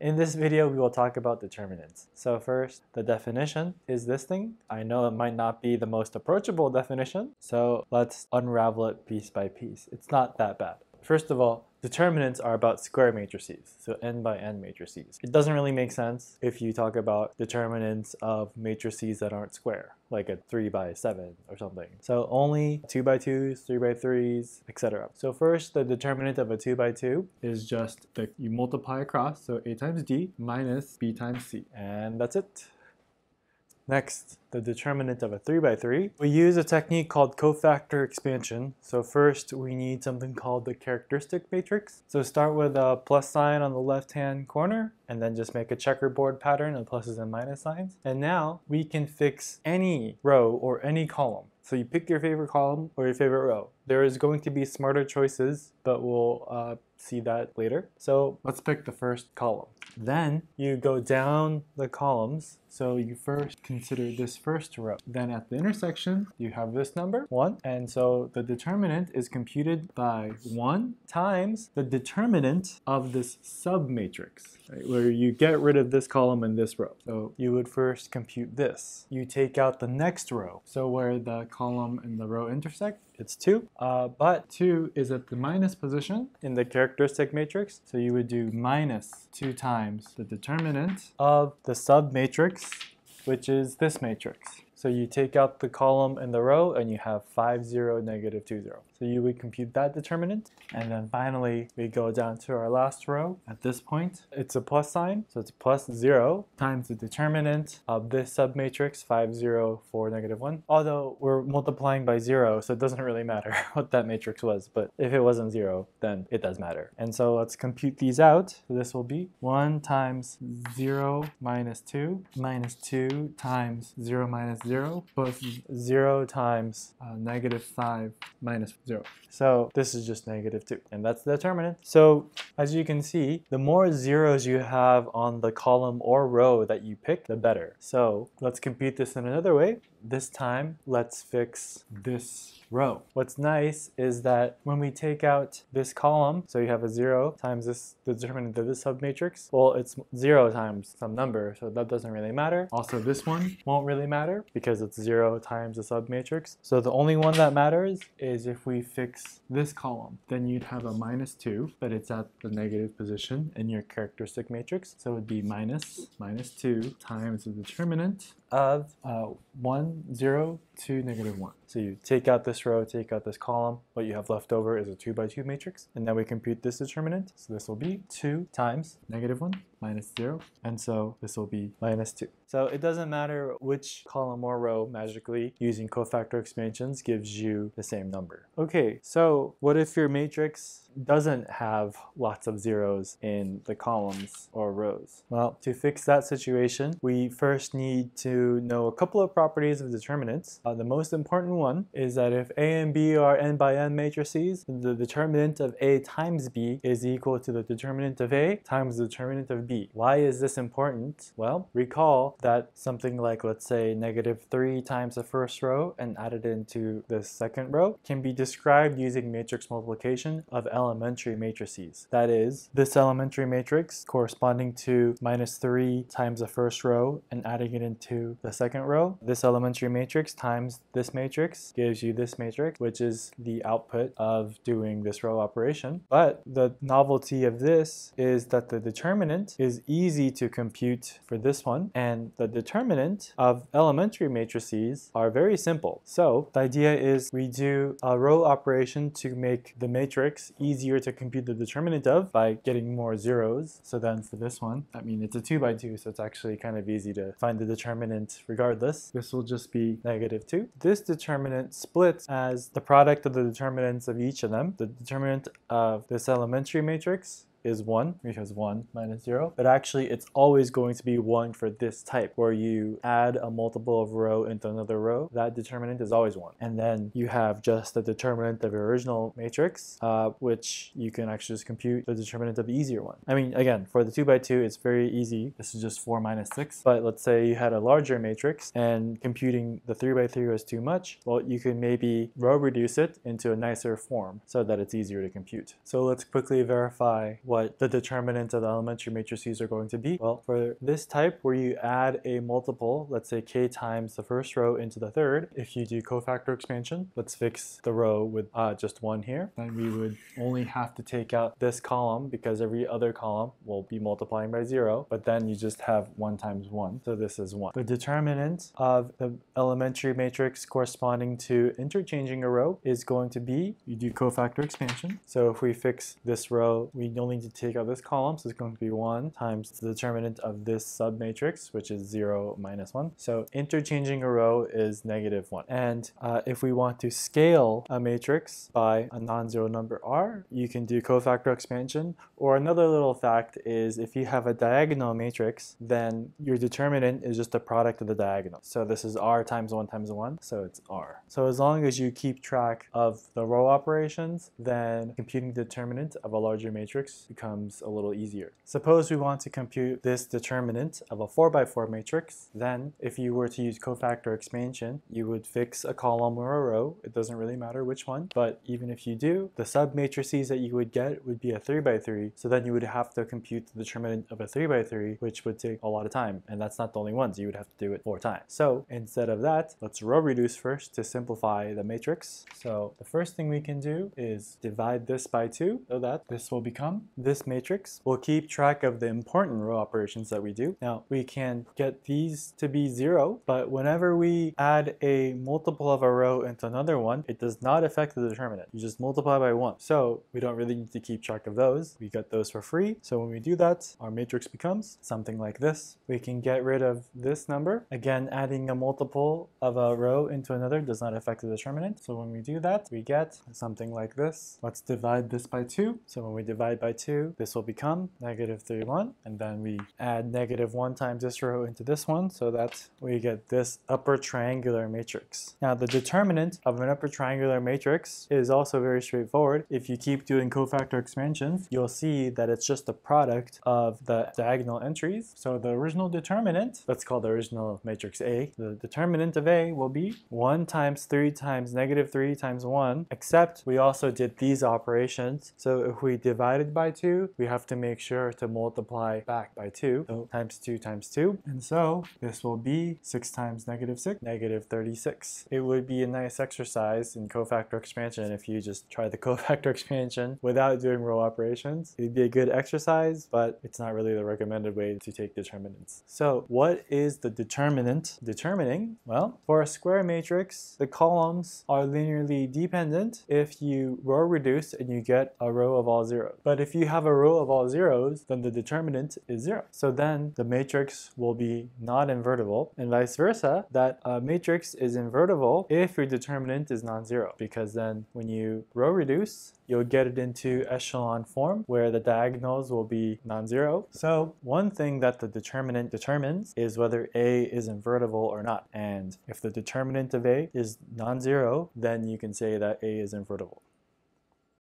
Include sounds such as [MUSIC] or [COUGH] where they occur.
In this video, we will talk about determinants. So first, the definition is this thing. I know it might not be the most approachable definition, so let's unravel it piece by piece. It's not that bad. First of all, Determinants are about square matrices, so n by n matrices. It doesn't really make sense if you talk about determinants of matrices that aren't square, like a 3 by 7 or something. So only 2 by 2s, 3 by 3s, etc. So first, the determinant of a 2 by 2 is just that you multiply across, so a times d minus b times c. And that's it. Next, the determinant of a 3 by 3. We use a technique called cofactor expansion. So first we need something called the characteristic matrix. So start with a plus sign on the left hand corner and then just make a checkerboard pattern of pluses and minus signs. And now we can fix any row or any column. So you pick your favorite column or your favorite row. There is going to be smarter choices, but we'll uh, see that later. So let's pick the first column. Then you go down the columns. So you first consider this first row. Then at the intersection, you have this number, 1. And so the determinant is computed by 1 times the determinant of this submatrix, right, where you get rid of this column and this row. So you would first compute this. You take out the next row. So where the column and the row intersect, it's 2. Uh, but 2 is at the minus position in the characteristic matrix. So you would do minus 2 times the determinant of the submatrix, which is this matrix. So you take out the column and the row and you have 5, 0, negative 2, 0. So you would compute that determinant. And then finally, we go down to our last row. At this point, it's a plus sign. So it's plus 0 times the determinant of this submatrix, 5, 0, 4, negative 1. Although we're multiplying by 0, so it doesn't really matter [LAUGHS] what that matrix was. But if it wasn't 0, then it does matter. And so let's compute these out. So this will be 1 times 0 minus 2 minus 2 times 0 minus 0 plus 0 times uh, negative 5 minus 0. So this is just negative 2 and that's the determinant. So as you can see, the more zeros you have on the column or row that you pick, the better. So let's compute this in another way. This time, let's fix this row. What's nice is that when we take out this column, so you have a 0 times this the determinant of this submatrix, well, it's 0 times some number, so that doesn't really matter. Also, this one won't really matter because it's 0 times the submatrix. So the only one that matters is if we fix this column, then you'd have a minus 2, but it's at the negative position in your characteristic matrix. So it would be minus minus 2 times the determinant of uh, 1, 0, 2, negative 1. So you take out this row, take out this column. What you have left over is a 2 by 2 matrix. And now we compute this determinant. So this will be 2 times negative 1 minus 0. And so this will be minus 2. So it doesn't matter which column or row magically using cofactor expansions gives you the same number. Okay, so what if your matrix doesn't have lots of zeros in the columns or rows? Well, to fix that situation, we first need to know a couple of properties of determinants. Uh, the most important one is that if A and B are n by n matrices, the determinant of A times B is equal to the determinant of A times the determinant of B. Why is this important? Well, recall that something like, let's say, negative 3 times the first row and added into the second row can be described using matrix multiplication of elementary matrices. That is, this elementary matrix corresponding to minus 3 times the first row and adding it into the second row. This elementary matrix times this matrix gives you this matrix, which is the output of doing this row operation. But the novelty of this is that the determinant is easy to compute for this one, and the determinant of elementary matrices are very simple. So the idea is we do a row operation to make the matrix easier to compute the determinant of by getting more zeros. So then for this one, I mean, it's a 2 by 2, so it's actually kind of easy to find the determinant regardless. This will just be negative 2. This determinant splits as the product of the determinants of each of them. The determinant of this elementary matrix is 1 because 1 minus 0 but actually it's always going to be 1 for this type where you add a multiple of row into another row that determinant is always 1 and then you have just the determinant of your original matrix uh, which you can actually just compute the determinant of the easier one. I mean again for the 2 by 2 it's very easy. This is just 4 minus 6 but let's say you had a larger matrix and computing the 3 by 3 was too much well you can maybe row reduce it into a nicer form so that it's easier to compute. So let's quickly verify what the determinant of the elementary matrices are going to be? Well, for this type where you add a multiple, let's say k times the first row into the third, if you do cofactor expansion, let's fix the row with uh, just one here, then we would only have to take out this column because every other column will be multiplying by zero, but then you just have one times one, so this is one. The determinant of the elementary matrix corresponding to interchanging a row is going to be, you do cofactor expansion. So if we fix this row, we only need to take out this column, so it's going to be one times the determinant of this submatrix, which is zero minus one. So interchanging a row is negative one. And uh, if we want to scale a matrix by a non-zero number r, you can do cofactor expansion. Or another little fact is if you have a diagonal matrix, then your determinant is just a product of the diagonal. So this is r times 1 times 1, so it's r. So as long as you keep track of the row operations, then computing the determinant of a larger matrix becomes a little easier. Suppose we want to compute this determinant of a 4x4 matrix, then if you were to use cofactor expansion, you would fix a column or a row. It doesn't really matter which one, but even if you do, the submatrices that you would get would be a 3x3, so then you would have to compute the determinant of a 3x3, which would take a lot of time, and that's not the only ones. You would have to do it four times. So instead of that, let's row reduce first to simplify the matrix. So the first thing we can do is divide this by 2 so that this will become this matrix. We'll keep track of the important row operations that we do. Now we can get these to be 0, but whenever we add a multiple of a row into another one, it does not affect the determinant. You just multiply by 1. So we don't really need to keep track of those. We get those for free. So when we do that, our matrix becomes something like this. We can get rid of this number. Again, adding a multiple of a row into another does not affect the determinant. So when we do that, we get something like this. Let's divide this by 2. So when we divide by 2, this will become negative 3, 1. And then we add negative 1 times this row into this one so that we get this upper triangular matrix. Now the determinant of an upper triangular matrix is also very straightforward. If you keep doing cofactor expansions, you'll see that it's just a product of the diagonal entries. So the original determinant, let's call the original matrix A, the determinant of A will be 1 times 3 times negative 3 times 1, except we also did these operations. So if we divided by 2, we have to make sure to multiply back by 2. So times 2 times 2. And so this will be 6 times negative 6, negative 36. It would be a nice exercise in cofactor expansion if you just try the [LAUGHS] cofactor expansion without doing row operations. It'd be a good exercise, but it's not really the recommended way to take determinants. So what is the determinant determining? Well, for a square matrix, the columns are linearly dependent if you row reduce and you get a row of all zeros. But if you have a row of all zeros, then the determinant is zero. So then the matrix will be not invertible and vice versa, that a matrix is invertible if your determinant is non-zero because then when you row reduce, you'll get it into echelon form where the diagonals will be non-zero. So one thing that the determinant determines is whether A is invertible or not. And if the determinant of A is non-zero, then you can say that A is invertible.